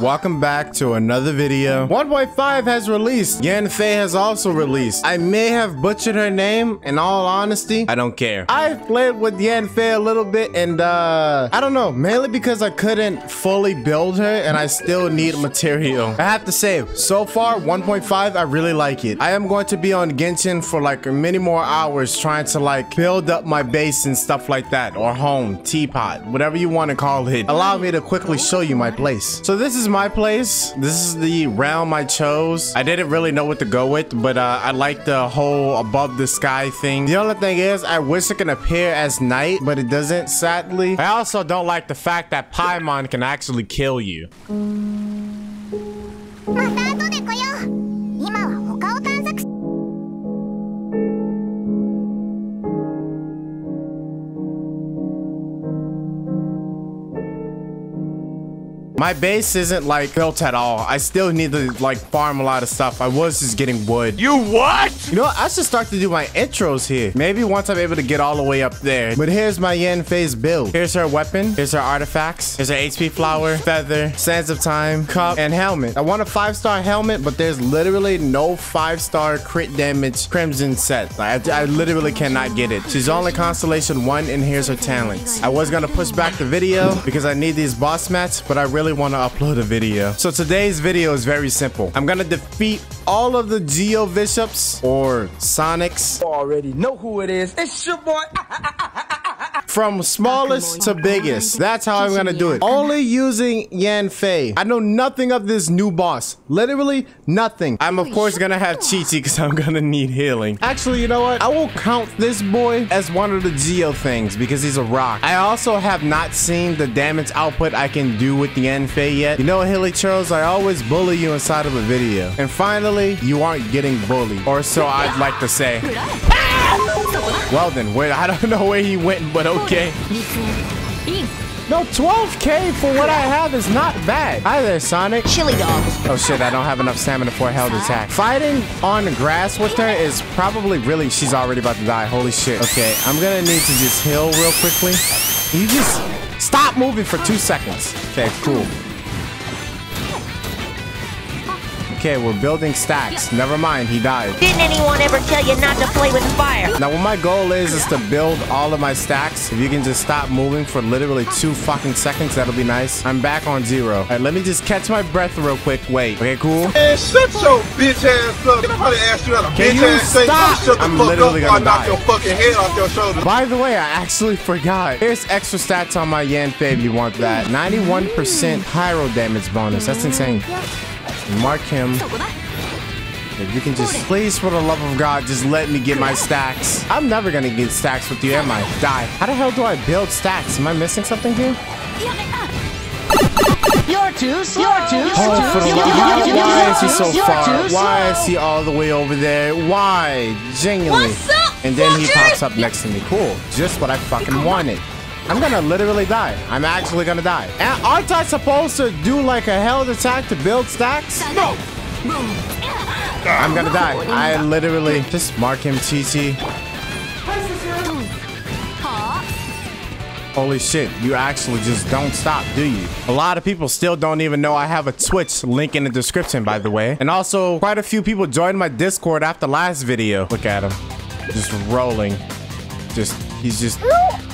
Welcome back to another video. 1.5 has released. Yanfei has also released. I may have butchered her name. In all honesty, I don't care. I've played with Yanfei a little bit and uh, I don't know. Mainly because I couldn't fully build her and I still need material. I have to say, so far 1.5, I really like it. I am going to be on Genshin for like many more hours trying to like build up my base and stuff like that or home, teapot, whatever you want to call it. Allow me to quickly show you my place. So this is my place. This is the realm I chose. I didn't really know what to go with, but uh, I like the whole above the sky thing. The only thing is, I wish it can appear as night, but it doesn't, sadly. I also don't like the fact that Paimon can actually kill you. ま My base isn't like built at all. I still need to like farm a lot of stuff. I was just getting wood. You what? You know what? I should start to do my intros here. Maybe once I'm able to get all the way up there. But here's my Yanfei build. Here's her weapon. Here's her artifacts. Here's her HP flower, feather, sands of time, cup, and helmet. I want a five-star helmet, but there's literally no five-star crit damage crimson set. Like, I, I literally cannot get it. She's only constellation one, and here's her talents. I was gonna push back the video because I need these boss mats, but I really want to upload a video. So today's video is very simple. I'm gonna defeat all of the Geovishaps or Sonics Already know who it is. It's your boy. from smallest to biggest. That's how I'm gonna do it. Only using Yanfei. I know nothing of this new boss. Literally nothing. I'm of course gonna have Qiqi because I'm gonna need healing. Actually, you know what? I will count this boy as one of the Geo things because he's a rock. I also have not seen the damage output I can do with the Yanfei yet. You know, Hilichurls, I always bully you inside of a video. And finally, you aren't getting bullied. Or so I'd like to say. Well then, wait, I don't know where he went, but okay. No, 12k for what I have is not bad. Hi there, Sonic. Chili dogs Oh shit, I don't have enough stamina for a held attack. Fighting on the grass with her is probably really, she's already about to die. Holy shit. Okay, I'm gonna need to just heal real quickly. You just stop moving for two seconds. Okay, cool. Okay, we're building stacks. Never mind, he died. Didn't anyone ever tell you not to play with fire? Now, what my goal is, is to build all of my stacks. If you can just stop moving for literally two fucking seconds, that'll be nice. I'm back on zero. All right, let me just catch my breath real quick. Wait. Okay, cool. Man, shut your bitch ass up. Can I probably ask you that a Can bitch you ass thing? stop? Shut the I'm fuck literally up gonna knock die. your fucking head off your shoulders. By the way, I actually forgot. Here's extra stats on my Yanfei if you want that. 91% pyro damage bonus. That's insane. Mark him. If you can just, please, for the love of God, just let me get my stacks. I'm never gonna get stacks with you, am I? Die. How the hell do I build stacks? Am I missing something here? You're too slow. You're too Oh, for the love Why is he so far? Why is he all the way over there? Why? Genuinely. And then he pops up next to me. Cool. Just what I fucking wanted. I'm gonna literally die. I'm actually gonna die. And aren't I supposed to do like a held attack to build stacks? No. I'm gonna die. I literally just mark him TT. Holy shit, you actually just don't stop, do you? A lot of people still don't even know I have a Twitch link in the description, by the way. And also, quite a few people joined my Discord after last video. Look at him. Just rolling. Just, he's just...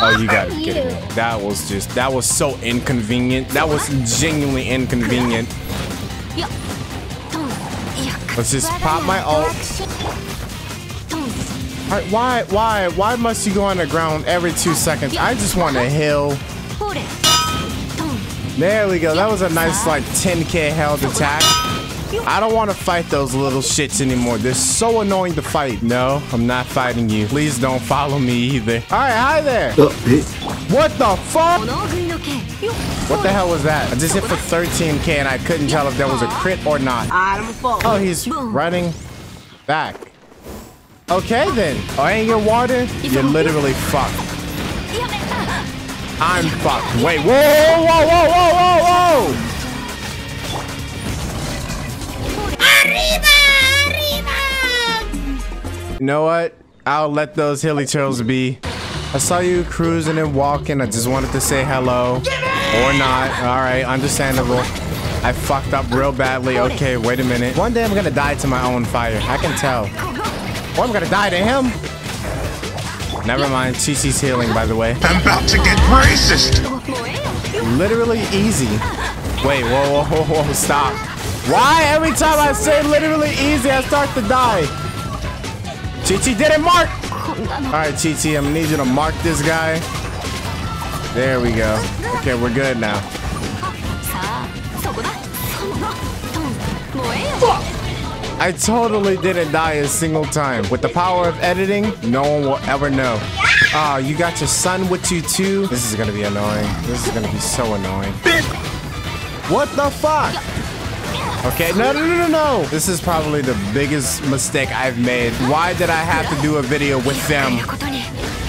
Oh, you gotta be kidding me. That was just, that was so inconvenient. That was genuinely inconvenient. Let's just pop my ult. Alright, why, why, why must you go on the ground every two seconds? I just want to heal. There we go. That was a nice, like, 10k held attack. I don't want to fight those little shits anymore. They're so annoying to fight. No, I'm not fighting you. Please don't follow me either. All right, hi there. Oh, what the fuck? What the hell was that? I just hit for 13k and I couldn't tell if there was a crit or not. Oh, he's running back. Okay then. Oh, ain't your water? You're literally fucked. I'm fucked. Wait, whoa, whoa, whoa, whoa, whoa, whoa! You know what? I'll let those hilichurls be. I saw you cruising and walking. I just wanted to say hello. Or not. All right, understandable. I fucked up real badly. Okay, wait a minute. One day I'm gonna die to my own fire. I can tell. Or I'm gonna die to him. Never mind. Qiqi's healing, by the way. I'm about to get racist. Literally easy. Wait, whoa, whoa, whoa, whoa, stop. Why every time I say literally easy, I start to die? Qiqi didn't mark. All right, Qiqi, I'm need you to mark this guy. There we go. Okay, we're good now. I totally didn't die a single time. With the power of editing, no one will ever know. Ah, oh, you got your son with you too? This is gonna be annoying. This is gonna be so annoying. What the fuck? Okay? No, no, no, no, no. This is probably the biggest mistake I've made. Why did I have to do a video with them?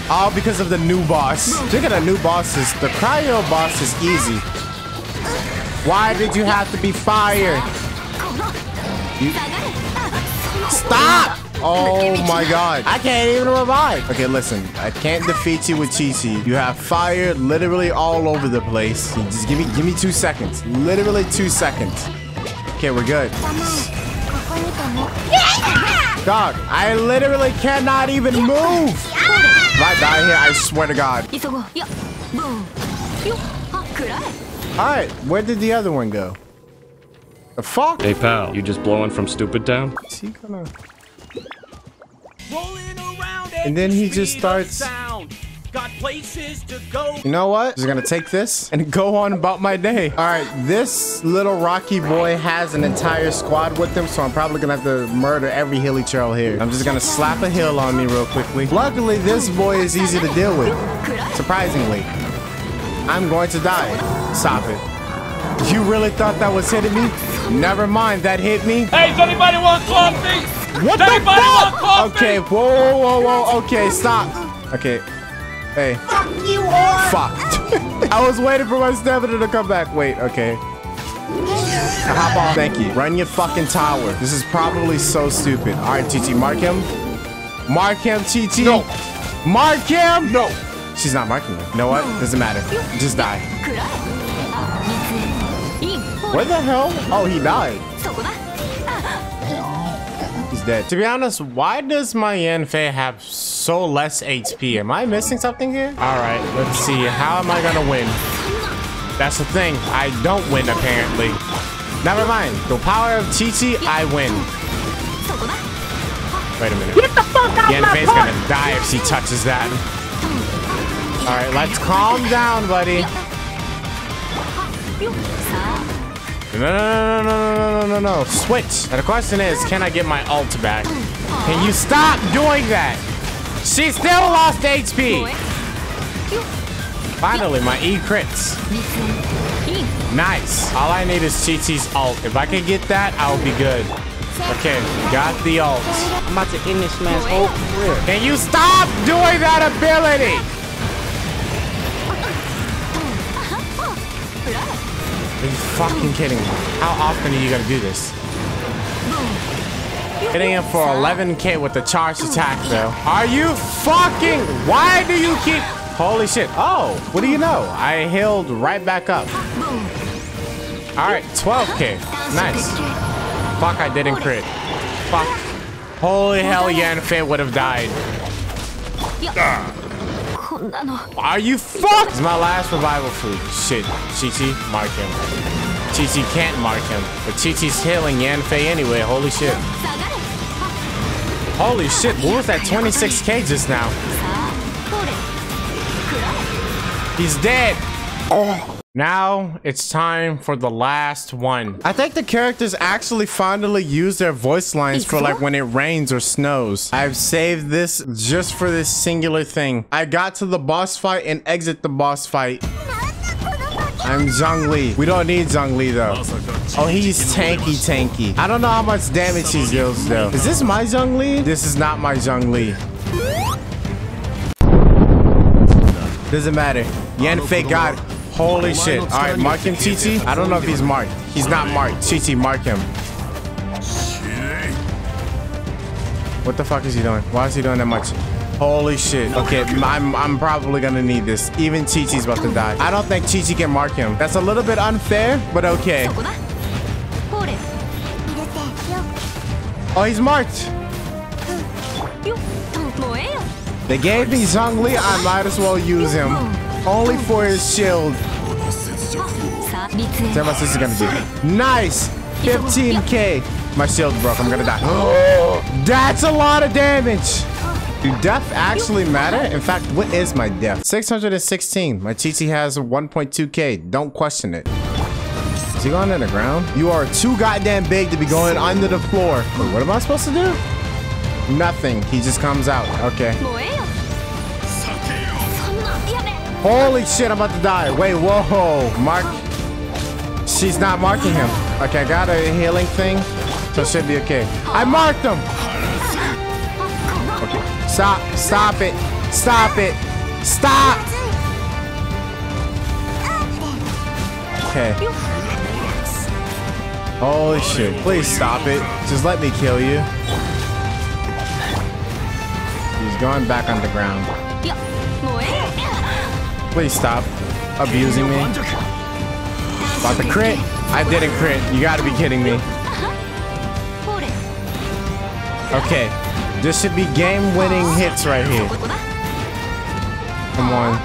All because of the new boss. Look at the new bosses. The cryo boss is easy. Why did you have to be fired? You... Stop! Oh my god. I can't even revive. Okay, listen. I can't defeat you with Qiqi. You have fire literally all over the place. Just give me give me two seconds. Literally two seconds. Okay, we're good. Dog, I literally cannot even move. If I die here, I swear to God. Alright, where did the other one go? The fuck? Hey, pal, you just blowing from stupid town? Is he gonna... And then he just starts... Got places to go. You know what? Just gonna take this and go on about my day. All right, this little Rocky boy has an entire squad with him, so I'm probably gonna have to murder every hilichurl here. I'm just gonna slap a hill on me real quickly. Luckily, this boy is easy to deal with. Surprisingly. I'm going to die. Stop it. You really thought that was hitting me? Never mind, that hit me. Hey, does anybody want coffee? What the Anybody want fuck? Okay, whoa, whoa, whoa, whoa. Okay, stop. Okay. Hey. Fuck you all. Fucked. I was waiting for my stamina to come back. Wait, okay. Hop on. Thank you. Run your fucking tower. This is probably so stupid. All right, TT, mark him. Mark him, TT. No. Mark him. No. She's not marking me. You know what? Doesn't matter. Just die. Where the hell? Oh, he died dead. To be honest, why does my Yanfei have so less HP? Am I missing something here? All right, let's see. How am I gonna win? That's the thing. I don't win, apparently. Never mind. The power of Qiqi, I win. Wait a minute. Get the fuck out Yanfei's gonna die if she touches that. All right, let's calm down, buddy. No, no, no, no, no, no, no, no, Switch. Now the question is, can I get my ult back? Can you stop doing that? She still lost HP. Finally, my E crits. Nice. All I need is Qiqi's ult. If I can get that, I'll be good. Okay, got the ult. I'm about to end this man's whole career. Can you stop doing that ability? Are you fucking kidding me? How often are you gonna do this? Hitting him for 11k with the charged attack though. Are you fucking? Why do you keep? Holy shit. Oh, what do you know? I healed right back up. All right, 12k. Nice. Fuck, I didn't crit. Fuck. Holy hell, Yanfei would have died. Ugh. Are you fucked? It's my last revival food. Shit. Qiqi, mark him. Qiqi can't mark him. But Qiqi's killing Yanfei anyway. Holy shit. Holy shit. What was that 26k just now? He's dead. Oh. Now it's time for the last one. I think the characters actually finally use their voice lines for like when it rains or snows. I've saved this just for this singular thing. I got to the boss fight and exit the boss fight. I'm Zhongli. We don't need Zhongli though. Oh, he's tanky tanky. I don't know how much damage he deals though. Is this my Zhongli? This is not my Zhongli. Doesn't matter. Yanfei got Holy shit. All right, mark him, TT. I don't know if he's marked. He's not marked. TT, mark him. What the fuck is he doing? Why is he doing that much? Holy shit. Okay, I'm, I'm probably gonna need this. Even Qiqi's about to die. I don't think Qiqi can mark him. That's a little bit unfair, but okay. Oh, he's marked. They gave me Zhongli. I might as well use him. Only for his shield. Damn, my sister's gonna do? Nice! 15k. My shield broke. I'm gonna die. That's a lot of damage. Do death actually matter? In fact, what is my death? 616. My TT has 1.2k. Don't question it. Is he going underground? You are too goddamn big to be going under the floor. Wait, what am I supposed to do? Nothing. He just comes out. Okay. Holy shit, I'm about to die. Wait, whoa. Mark. She's not marking him. Okay, I got a healing thing. So it should be okay. I marked him. Okay. Stop. Stop it. Stop it. Stop. Okay. Holy shit. Please stop it. Just let me kill you. He's going back on the ground. Please stop abusing me. About the crit? I didn't crit. You gotta be kidding me. Okay. This should be game-winning hits right here. Come on.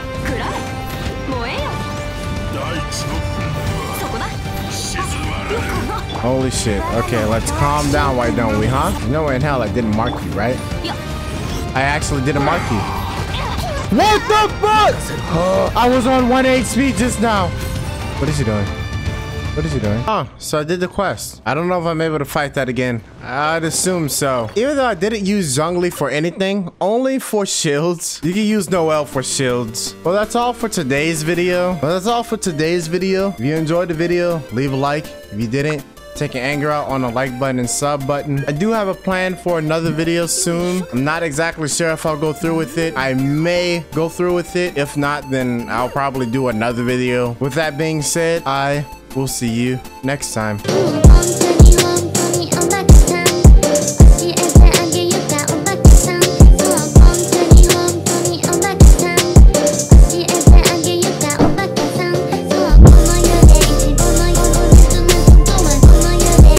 Holy shit. Okay, let's calm down, why don't we, huh? No way in hell I didn't mark you, right? I actually didn't mark you. What the fuck? I was on 1 HP just now. What is he doing? What is he doing? Oh, so I did the quest. I don't know if I'm able to fight that again. I'd assume so. Even though I didn't use Zhongli for anything, only for shields. You can use Noelle for shields. Well, that's all for today's video. Well, that's all for today's video. If you enjoyed the video, leave a like. If you didn't, taking anger out on the like button and sub button. I do have a plan for another video soon. I'm not exactly sure if I'll go through with it. I may go through with it. If not, then I'll probably do another video. With that being said, I will see you next time.